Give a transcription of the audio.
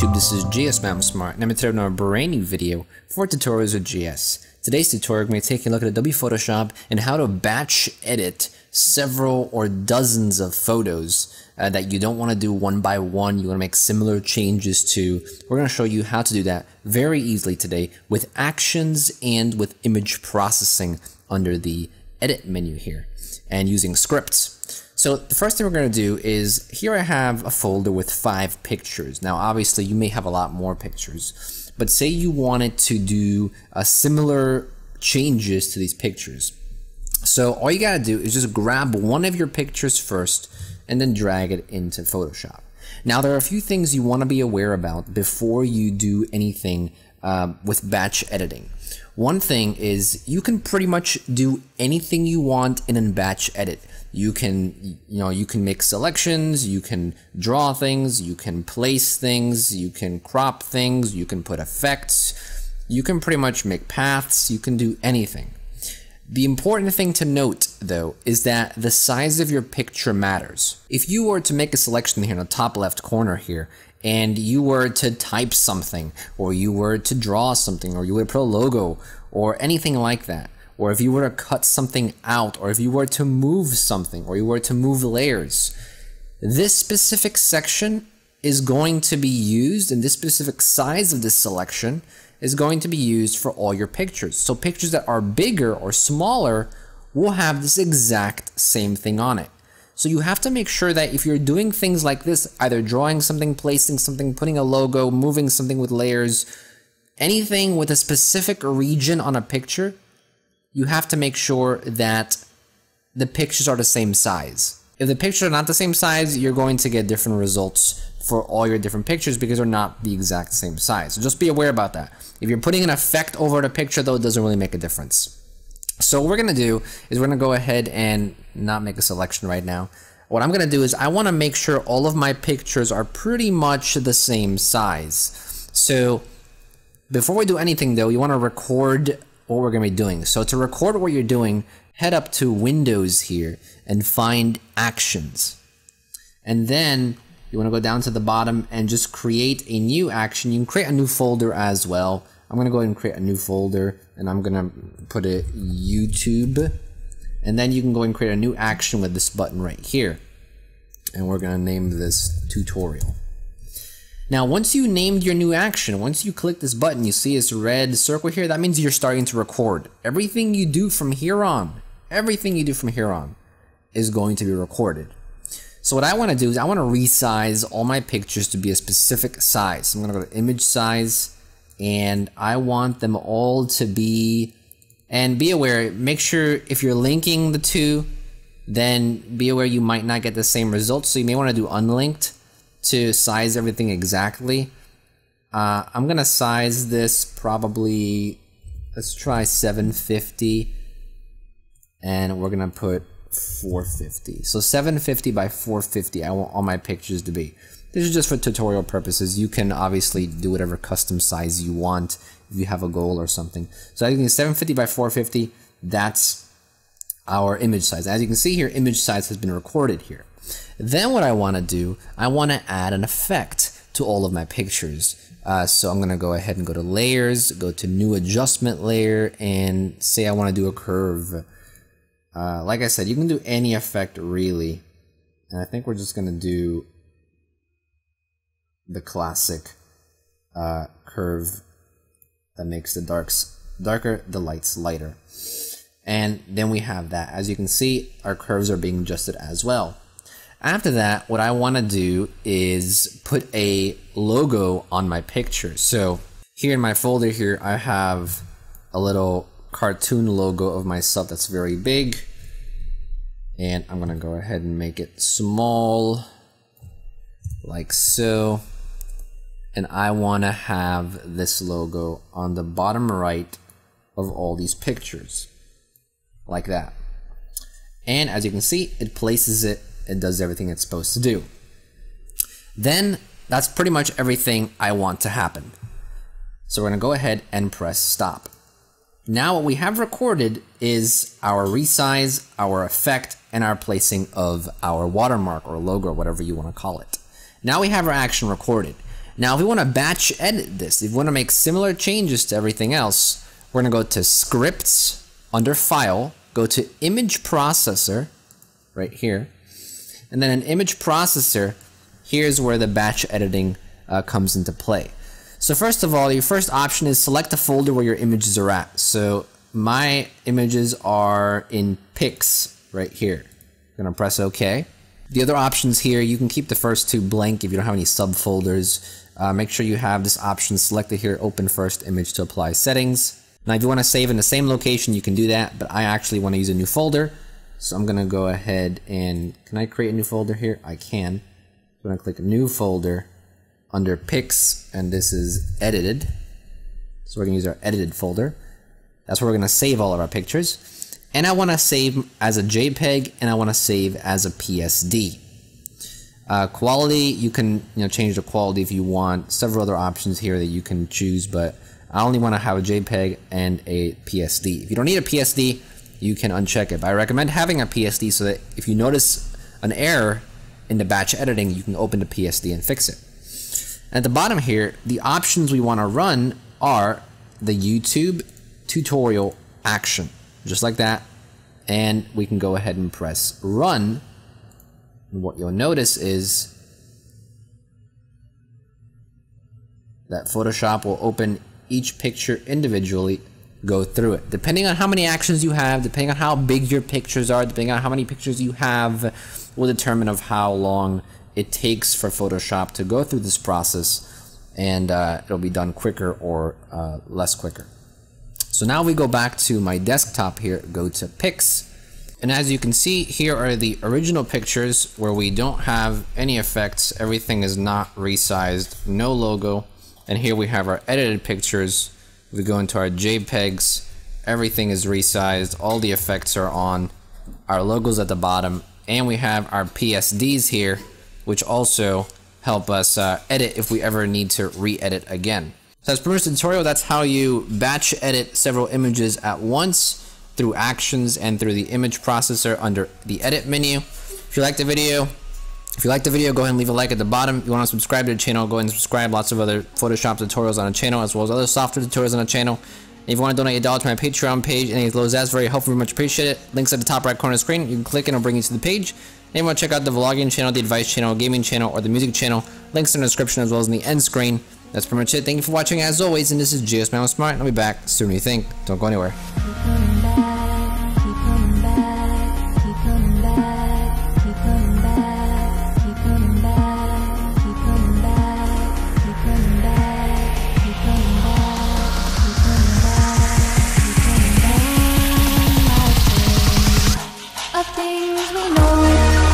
YouTube, this is GS Mam Smart, and I'm here to a brand new video for tutorials with GS. Today's tutorial, we're going to taking a look at Adobe Photoshop and how to batch edit several or dozens of photos uh, that you don't want to do one by one, you want to make similar changes to. We're going to show you how to do that very easily today with actions and with image processing under the edit menu here and using scripts. So the first thing we're going to do is here I have a folder with five pictures. Now obviously you may have a lot more pictures, but say you wanted to do a similar changes to these pictures. So all you got to do is just grab one of your pictures first and then drag it into Photoshop. Now there are a few things you want to be aware about before you do anything uh, with batch editing. One thing is you can pretty much do anything you want in a batch edit. You can, you know, you can make selections, you can draw things, you can place things, you can crop things, you can put effects, you can pretty much make paths, you can do anything. The important thing to note, though, is that the size of your picture matters. If you were to make a selection here in the top left corner here, and you were to type something, or you were to draw something, or you to put a logo, or anything like that, or if you were to cut something out, or if you were to move something, or you were to move layers, this specific section is going to be used, and this specific size of this selection is going to be used for all your pictures. So pictures that are bigger or smaller will have this exact same thing on it. So you have to make sure that if you're doing things like this, either drawing something, placing something, putting a logo, moving something with layers, anything with a specific region on a picture, you have to make sure that the pictures are the same size. If the pictures are not the same size, you're going to get different results for all your different pictures because they're not the exact same size. So just be aware about that. If you're putting an effect over the picture though, it doesn't really make a difference. So what we're gonna do is we're gonna go ahead and not make a selection right now. What I'm gonna do is I wanna make sure all of my pictures are pretty much the same size. So before we do anything though, you wanna record what we're gonna be doing. So to record what you're doing, head up to Windows here and find Actions. And then you want to go down to the bottom and just create a new action. You can create a new folder as well. I'm going to go ahead and create a new folder and I'm going to put it YouTube. And then you can go and create a new action with this button right here. And we're going to name this tutorial. Now, once you named your new action, once you click this button, you see this red circle here, that means you're starting to record. Everything you do from here on, everything you do from here on is going to be recorded. So what I want to do is I want to resize all my pictures to be a specific size. So I'm going to go to image size and I want them all to be, and be aware, make sure if you're linking the two, then be aware you might not get the same results. So you may want to do unlinked to size everything exactly. Uh, I'm to size this probably, let's try 750 and we're to put 450. So 750 by 450 I want all my pictures to be. This is just for tutorial purposes. You can obviously do whatever custom size you want if you have a goal or something. So I think 750 by 450, that's our image size. As you can see here, image size has been recorded here. Then what I want to do, I want to add an effect to all of my pictures. Uh, so I'm going to go ahead and go to layers, go to new adjustment layer, and say I want to do a curve. Uh, like I said, you can do any effect really. And I think we're just going to do the classic uh, curve that makes the darks darker, the lights lighter. And then we have that. As you can see, our curves are being adjusted as well. After that, what I want to do is put a logo on my picture. So here in my folder here, I have a little cartoon logo of myself that's very big. And I'm gonna go ahead and make it small, like so. And I wanna have this logo on the bottom right of all these pictures, like that. And as you can see, it places it, it does everything it's supposed to do. Then that's pretty much everything I want to happen. So we're gonna go ahead and press stop. Now what we have recorded is our resize, our effect, and our placing of our watermark or logo, whatever you want to call it. Now we have our action recorded. Now, if we want to batch edit this, if we want to make similar changes to everything else, we're going to go to Scripts, under File, go to Image Processor, right here, and then an Image Processor, here's where the batch editing uh, comes into play. So first of all, your first option is select a folder where your images are at. So my images are in pics right here. I'm gonna press OK. The other options here, you can keep the first two blank if you don't have any subfolders. Uh, make sure you have this option selected here, open first image to apply settings. Now if you want to save in the same location, you can do that, but I actually want to use a new folder. So I'm gonna go ahead and, can I create a new folder here? I can. I'm gonna click new folder under pics, and this is edited. So we're gonna use our edited folder. That's where we're gonna save all of our pictures and I want to save as a JPEG and I want to save as a PSD. Uh, quality, you can you know change the quality if you want. Several other options here that you can choose, but I only want to have a JPEG and a PSD. If you don't need a PSD, you can uncheck it. But I recommend having a PSD so that if you notice an error in the batch editing, you can open the PSD and fix it. At the bottom here, the options we want to run are the YouTube tutorial action just like that. And we can go ahead and press run. And what you'll notice is that Photoshop will open each picture individually, go through it. Depending on how many actions you have, depending on how big your pictures are, depending on how many pictures you have, will determine of how long it takes for Photoshop to go through this process and uh, it'll be done quicker or uh, less quicker. So now we go back to my desktop here, go to pics. And as you can see, here are the original pictures where we don't have any effects. Everything is not resized, no logo. And here we have our edited pictures. We go into our JPEGs, everything is resized, all the effects are on, our logos at the bottom, and we have our PSDs here, which also help us uh, edit if we ever need to re-edit again. So as per this tutorial, that's how you batch edit several images at once through actions and through the image processor under the edit menu. If you like the video, if you like the video, go ahead and leave a like at the bottom. If you want to subscribe to the channel, go ahead and subscribe. Lots of other Photoshop tutorials on the channel, as well as other software tutorials on the channel. And if you want to donate a dollar to my Patreon page, any of those, that's very helpful, very much appreciate it. Links at the top right corner of the screen. You can click and it'll bring you to the page. And if you want to check out the vlogging channel, the advice channel, gaming channel, or the music channel, links in the description as well as in the end screen. That's pretty much it. Thank you for watching as always, and this is GS Man Smart. I'll be back sooner you think. Don't go anywhere.